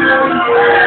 I'm sorry.